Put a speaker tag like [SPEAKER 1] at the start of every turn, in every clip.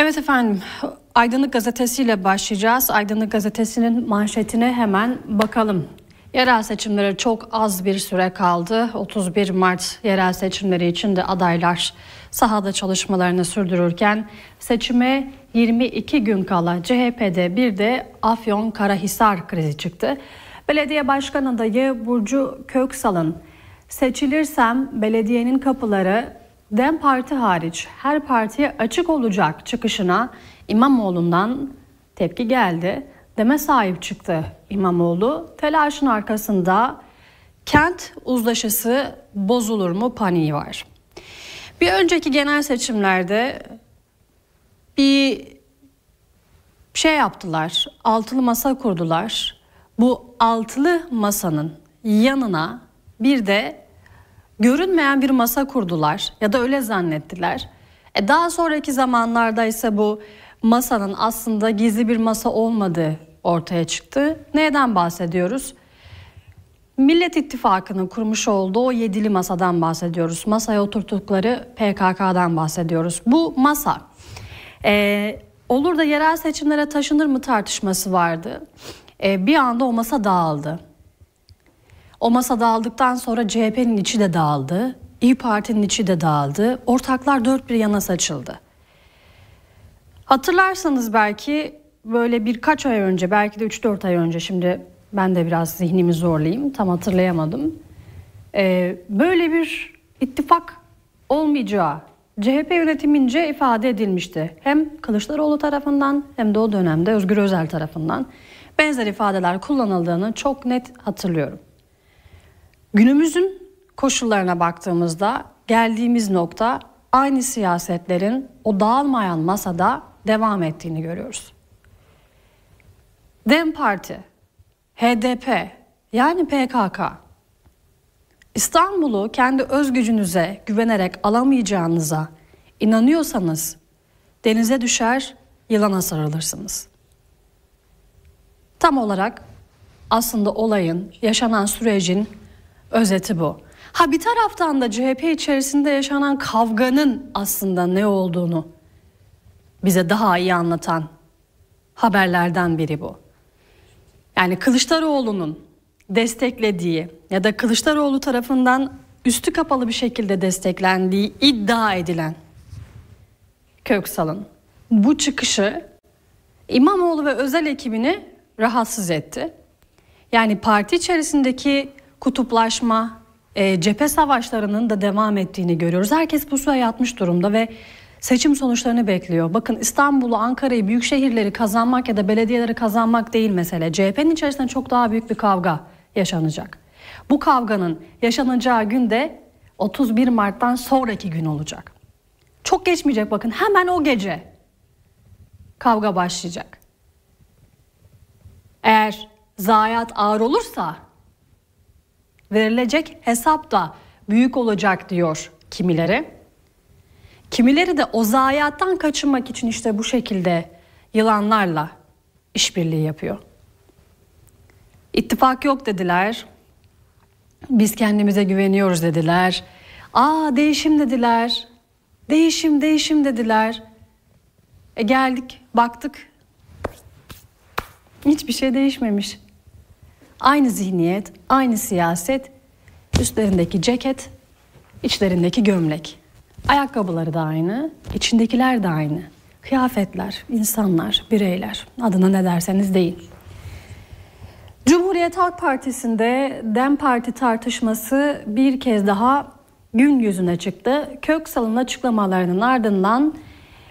[SPEAKER 1] Evet efendim. Aydınlık Gazetesi ile başlayacağız. Aydınlık Gazetesi'nin manşetine hemen bakalım. Yerel seçimlere çok az bir süre kaldı. 31 Mart yerel seçimleri için de adaylar sahada çalışmalarını sürdürürken seçime 22 gün kala CHP'de bir de Afyon Karahisar krizi çıktı. Belediye Başkan adayı Burcu Köksal'ın seçilirsem belediyenin kapıları Dem Parti hariç her partiye açık olacak çıkışına İmamoğlu'ndan tepki geldi. Deme sahip çıktı İmamoğlu. Telaşın arkasında kent uzlaşısı bozulur mu paniği var. Bir önceki genel seçimlerde bir şey yaptılar. Altılı masa kurdular. Bu altılı masanın yanına bir de görünmeyen bir masa kurdular ya da öyle zannettiler. E daha sonraki zamanlarda ise bu masanın aslında gizli bir masa olmadığı ortaya çıktı. Neden bahsediyoruz? Millet İttifakı'nın kurmuş olduğu o yedili masadan bahsediyoruz. Masaya oturttukları PKK'dan bahsediyoruz. Bu masa e, olur da yerel seçimlere taşınır mı tartışması vardı. E, bir anda o masa dağıldı. O masa dağıldıktan sonra CHP'nin içi de dağıldı. İyi Parti'nin içi de dağıldı. Ortaklar dört bir yana saçıldı. Hatırlarsanız belki böyle birkaç ay önce belki de 3-4 ay önce şimdi ben de biraz zihnimi zorlayayım tam hatırlayamadım. Ee, böyle bir ittifak olmayacağı CHP yönetimince ifade edilmişti. Hem Kılıçdaroğlu tarafından hem de o dönemde Özgür Özel tarafından benzer ifadeler kullanıldığını çok net hatırlıyorum. Günümüzün koşullarına baktığımızda geldiğimiz nokta aynı siyasetlerin o dağılmayan masada devam ettiğini görüyoruz. Dem Parti, HDP yani PKK İstanbul'u kendi öz gücünüze güvenerek alamayacağınıza inanıyorsanız denize düşer, yılana sarılırsınız. Tam olarak aslında olayın, yaşanan sürecin özeti bu. Ha bir taraftan da CHP içerisinde yaşanan kavganın aslında ne olduğunu bize daha iyi anlatan haberlerden biri bu. Yani Kılıçdaroğlu'nun desteklediği ya da Kılıçdaroğlu tarafından üstü kapalı bir şekilde desteklendiği iddia edilen Köksal'ın bu çıkışı İmamoğlu ve özel ekibini rahatsız etti. Yani parti içerisindeki kutuplaşma, e, cephe savaşlarının da devam ettiğini görüyoruz. Herkes pusuya yatmış durumda ve seçim sonuçlarını bekliyor. Bakın İstanbul'u, Ankara'yı, büyük şehirleri kazanmak ya da belediyeleri kazanmak değil mesele. CHP'nin içerisinde çok daha büyük bir kavga yaşanacak. Bu kavganın yaşanacağı gün de 31 Mart'tan sonraki gün olacak. Çok geçmeyecek bakın hemen o gece kavga başlayacak. Eğer zayiat ağır olursa verilecek hesap da büyük olacak diyor kimileri. Kimileri de o zayiattan kaçınmak için işte bu şekilde yılanlarla işbirliği yapıyor. İttifak yok dediler. Biz kendimize güveniyoruz dediler. Aa değişim dediler. Değişim değişim dediler. E geldik baktık. Hiçbir şey değişmemiş. Aynı zihniyet, aynı siyaset, üstlerindeki ceket, içlerindeki gömlek. Ayakkabıları da aynı, içindekiler de aynı. Kıyafetler, insanlar, bireyler. Adına ne derseniz deyin. Cumhuriyet Halk Partisi'nde DEM Parti tartışması bir kez daha gün yüzüne çıktı. Köksal'ın açıklamalarının ardından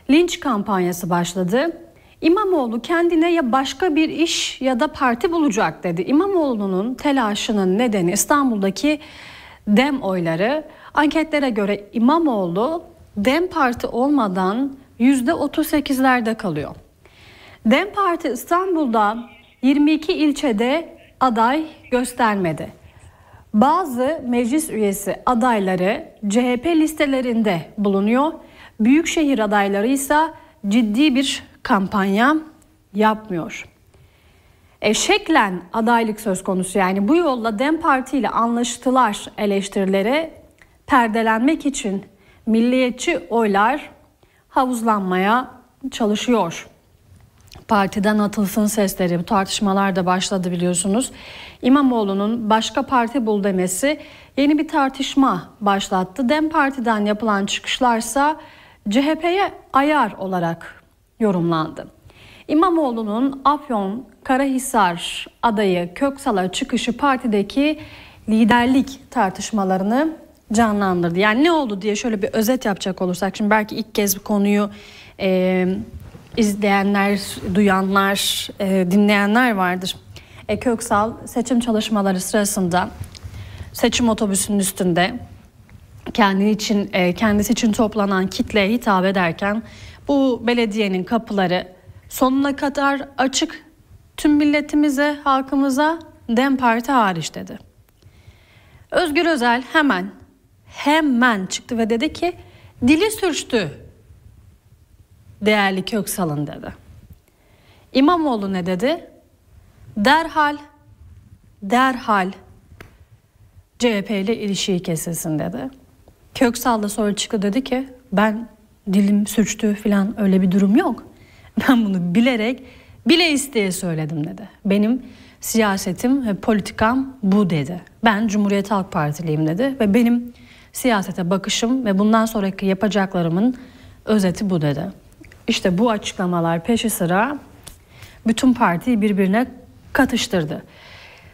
[SPEAKER 1] linç kampanyası başladı. İmamoğlu kendine ya başka bir iş ya da parti bulacak dedi. İmamoğlu'nun telaşının nedeni İstanbul'daki dem oyları. Anketlere göre İmamoğlu dem parti olmadan %38'lerde kalıyor. Dem Parti İstanbul'da 22 ilçede aday göstermedi. Bazı meclis üyesi adayları CHP listelerinde bulunuyor. Büyükşehir adayları ise ciddi bir kampanya yapmıyor. E, şeklen adaylık söz konusu yani bu yolla DEM Parti ile anlaştılar eleştirilere perdelenmek için milliyetçi oylar havuzlanmaya çalışıyor. Partiden atılsın sesleri, bu tartışmalar da başladı biliyorsunuz. İmamoğlu'nun başka parti bul demesi yeni bir tartışma başlattı. Dem Parti'den yapılan çıkışlarsa CHP'ye ayar olarak yorumlandı. İmamoğlu'nun Afyon Karahisar adayı Köksal'a çıkışı partideki liderlik tartışmalarını canlandırdı. Yani ne oldu diye şöyle bir özet yapacak olursak şimdi belki ilk kez bu konuyu e, izleyenler, duyanlar, e, dinleyenler vardır. E, Köksal seçim çalışmaları sırasında seçim otobüsünün üstünde kendi için e, kendisi için toplanan kitleye hitap ederken bu belediyenin kapıları sonuna kadar açık tüm milletimize, halkımıza Dem Parti hariç dedi. Özgür Özel hemen hemen çıktı ve dedi ki dili sürçtü değerli Köksal'ın dedi. İmamoğlu ne dedi? Derhal derhal CHP ile ilişiği kesilsin dedi. Köksal da sonra çıktı dedi ki ben dilim sürçtü falan öyle bir durum yok. Ben bunu bilerek bile isteye söyledim dedi. Benim siyasetim ve politikam bu dedi. Ben Cumhuriyet Halk Partiliyim dedi ve benim siyasete bakışım ve bundan sonraki yapacaklarımın özeti bu dedi. İşte bu açıklamalar peşi sıra bütün partiyi birbirine katıştırdı.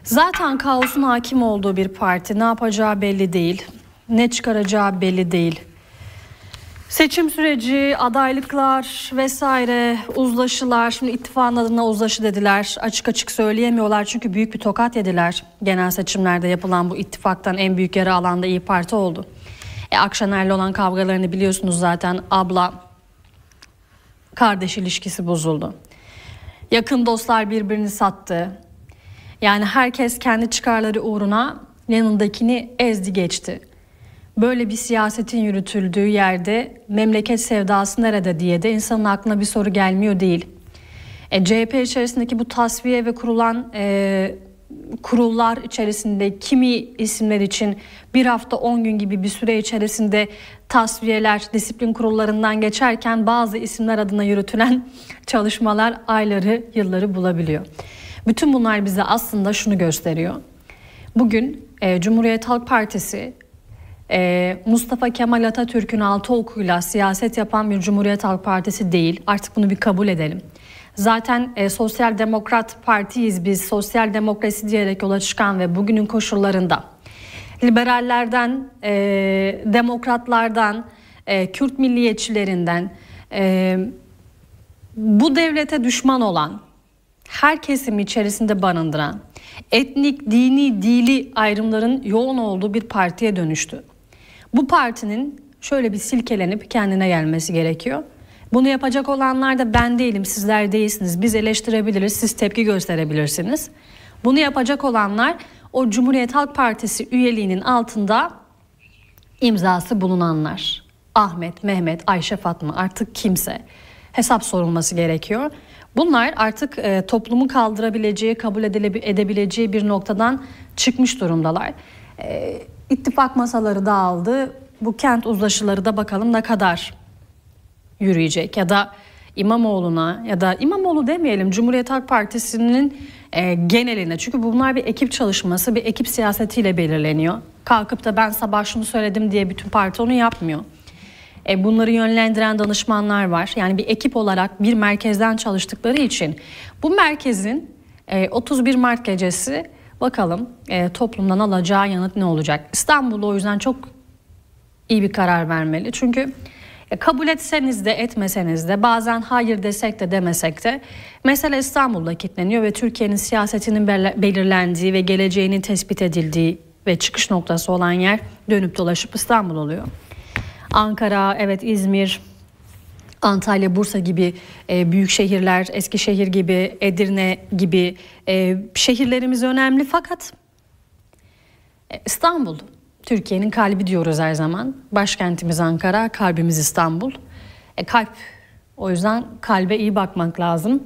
[SPEAKER 1] Zaten kaosun hakim olduğu bir parti ne yapacağı belli değil, ne çıkaracağı belli değil. Seçim süreci, adaylıklar vesaire, uzlaşılar, şimdi ittifakın adına uzlaşı dediler. Açık açık söyleyemiyorlar çünkü büyük bir tokat yediler. Genel seçimlerde yapılan bu ittifaktan en büyük yara alan da İyi Parti oldu. E, Akşener'le olan kavgalarını biliyorsunuz zaten abla kardeş ilişkisi bozuldu. Yakın dostlar birbirini sattı. Yani herkes kendi çıkarları uğruna yanındakini ezdi geçti. Böyle bir siyasetin yürütüldüğü yerde memleket sevdası nerede diye de insanın aklına bir soru gelmiyor değil. E, CHP içerisindeki bu tasfiye ve kurulan e, kurullar içerisinde kimi isimler için bir hafta 10 gün gibi bir süre içerisinde tasfiyeler disiplin kurullarından geçerken bazı isimler adına yürütülen çalışmalar ayları yılları bulabiliyor. Bütün bunlar bize aslında şunu gösteriyor. Bugün e, Cumhuriyet Halk Partisi e, Mustafa Kemal Atatürk'ün altı okuyla siyaset yapan bir Cumhuriyet Halk Partisi değil. Artık bunu bir kabul edelim. Zaten e, Sosyal Demokrat Partiyiz biz. Sosyal demokrasi diyerek yola çıkan ve bugünün koşullarında liberallerden, e, demokratlardan, e, Kürt milliyetçilerinden e, bu devlete düşman olan her kesimi içerisinde barındıran etnik, dini, dili ayrımların yoğun olduğu bir partiye dönüştü. Bu partinin şöyle bir silkelenip kendine gelmesi gerekiyor. Bunu yapacak olanlar da ben değilim, sizler değilsiniz. Biz eleştirebiliriz, siz tepki gösterebilirsiniz. Bunu yapacak olanlar o Cumhuriyet Halk Partisi üyeliğinin altında imzası bulunanlar. Ahmet, Mehmet, Ayşe Fatma artık kimse hesap sorulması gerekiyor. Bunlar artık e, toplumu kaldırabileceği, kabul edebileceği bir noktadan çıkmış durumdalar. E, ittifak masaları dağıldı. Bu kent uzlaşıları da bakalım ne kadar yürüyecek ya da İmamoğlu'na ya da İmamoğlu demeyelim Cumhuriyet Halk Partisi'nin e, geneline çünkü bunlar bir ekip çalışması bir ekip siyasetiyle belirleniyor. Kalkıp da ben sabah şunu söyledim diye bütün parti onu yapmıyor. E, bunları yönlendiren danışmanlar var. Yani bir ekip olarak bir merkezden çalıştıkları için bu merkezin e, 31 Mart gecesi bakalım e, toplumdan alacağı yanıt ne olacak? İstanbul o yüzden çok iyi bir karar vermeli. Çünkü e, kabul etseniz de etmeseniz de bazen hayır desek de demesek de mesele İstanbul'da kilitleniyor ve Türkiye'nin siyasetinin belirlendiği ve geleceğinin tespit edildiği ve çıkış noktası olan yer dönüp dolaşıp İstanbul oluyor. Ankara, evet İzmir, Antalya, Bursa gibi e, büyük şehirler, Eskişehir gibi, Edirne gibi e, şehirlerimiz önemli fakat e, İstanbul Türkiye'nin kalbi diyoruz her zaman. Başkentimiz Ankara, kalbimiz İstanbul. E, kalp o yüzden kalbe iyi bakmak lazım.